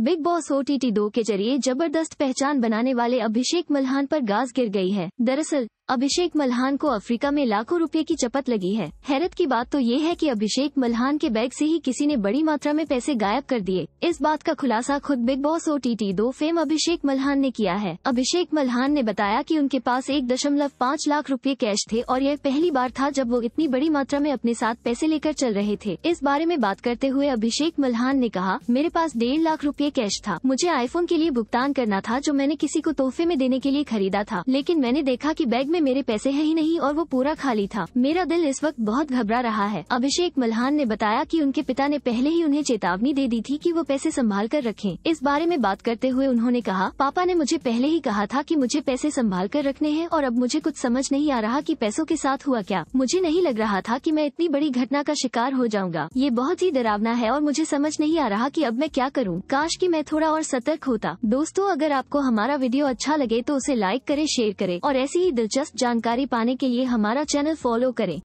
Big boss O T T दो के ज़रिए ज़बरदस्त पहचान बनाने वाले अभिषेक मल्हान पर गाज गिर गई है। दरअसल, अभिषेक मल्हान को अफ्रीका में लाखों रुपए की चपत लगी है। हैरत की बात तो ये है कि अभिषेक मल्हान के बैग से ही किसी ने बड़ी मात्रा में पैसे गायब कर दिए। इस बात का खुलासा खुद big boss O T T दो फेम अभिषेक मल्हान ने किया है। अभिषेक मल्हान ने बताया कि उनके पास एक दशमलव पाँच लाख रुपए कैश थे और यह पहली बार था जब वो इतनी बड़ी मात्रा में अपने साथ पैसे लेकर चल रहे थे। इस बारे में बात करते हुए अभिषेक मल्हान ने कहा, मेरे पास डेढ़ लाख रूपए कैश था। मुझे आईफोन के लिए भुगतान करना था, जो मैंने किसी को तोहफे में देने के लिए खरीदा था। लेकिन मैंने देखा कि बैग में मेरे पैसे है ही नहीं और वो पूरा खाली था। मेरा दिल इस वक्त बहुत घबरा रहा है। अभिषेक मल्हान ने बताया कि उनके पिता ने पहले ही उन्हें चेतावनी दे दी थी कि वो पैसे संभाल कर रखें। इस बारे में बात करते हुए उन्होंने कहा, पापा ने मुझे पहले ही कहा था कि मुझे पैसे संभाल कर रखने हैं और अब मुझे कुछ समझ नहीं आ रहा कि पैसों के साथ हुआ क्या। मुझे नहीं लग रहा था कि मैं इतनी बड़ी घटना का शिकार हो जाऊँगा। ये बहुत ही डरावना है और मुझे समझ नहीं आ रहा कि अब मैं क्या करूँ। काश कि मैं थोड़ा और सतर्क होता। दोस्तों, अगर आपको हमारा वीडियो अच्छा लगे तो उसे लाइक करे, शेयर करे और ऐसी ही दिलचस्प जानकारी पाने के लिए हमारा चैनल फॉलो करें।